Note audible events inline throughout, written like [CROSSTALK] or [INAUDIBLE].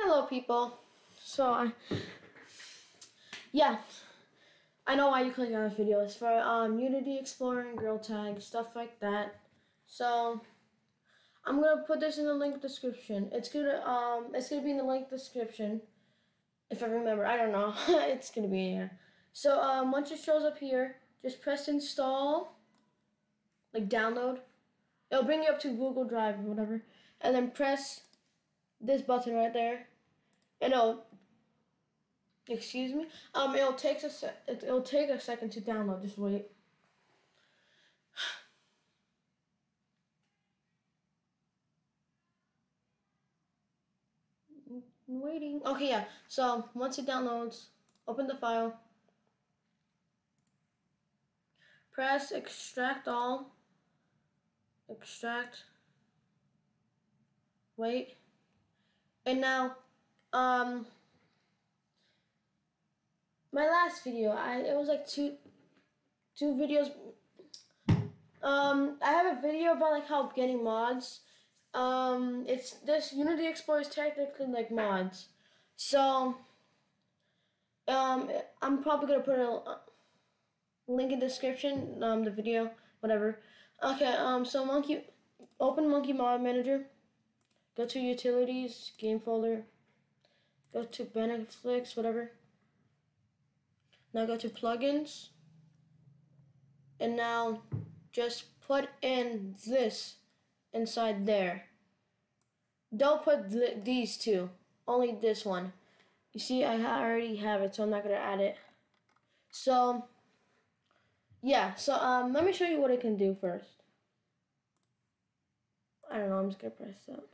Hello, people. So, I, yeah, I know why you clicked on this video. It's for um, Unity Explorer, Gorilla Tag, stuff like that. So, I'm gonna put this in the link description. It's gonna um, it's gonna be in the link description. If I remember, I don't know. [LAUGHS] it's gonna be here. So, um, once it shows up here, just press install, like download. It'll bring you up to Google Drive or whatever, and then press this button right there, and it'll excuse me. Um, it'll take a se- it'll take a second to download. Just wait. [SIGHS] Waiting. Okay, yeah. So once it downloads, open the file. Press extract all. Extract. Wait. And now, um, my last video, I it was like two, two videos. Um, I have a video about like how getting mods. Um, it's this Unity Explorer is technically like mods, so um, I'm probably gonna put a link in the description. Um, the video, whatever. Okay. Um, so monkey, open Monkey Mod Manager. Go to Utilities, Game Folder. Go to BepInEx, whatever. Now go to Plugins. And now just put in this inside there. Don't put th these two, only this one. You see, I already have it, so I'm not gonna add it. So, yeah, so um, let me show you what it can do first. I don't know, I'm just gonna press that.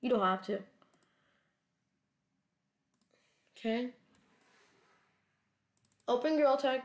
You don't have to. Okay. Open Gorilla Tag.